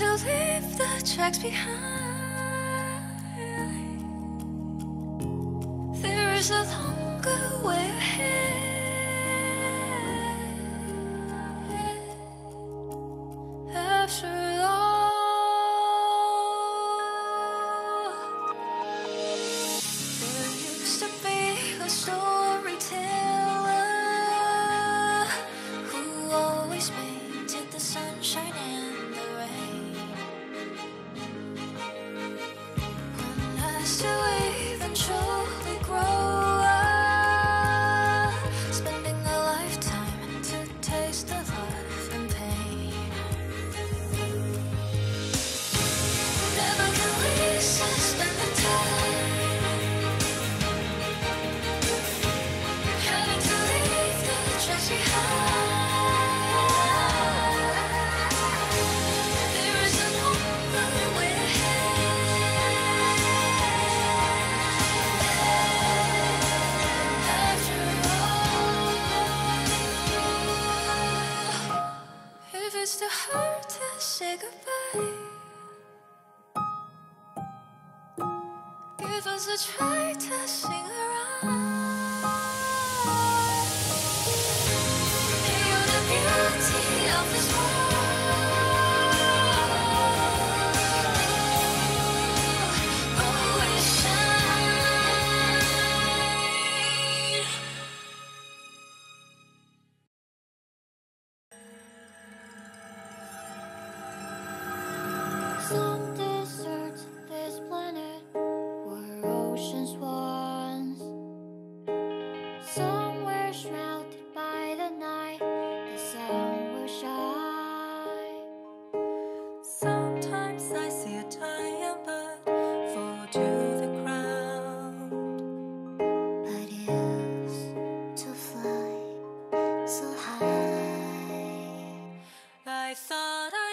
to leave the tracks behind. There is a longer way ahead. After It's too hard to say goodbye. Give us a try to sing around. shrouded by the night, the sun will shine. Sometimes I see a tired bird fall to the ground, but used to fly so high. I thought I.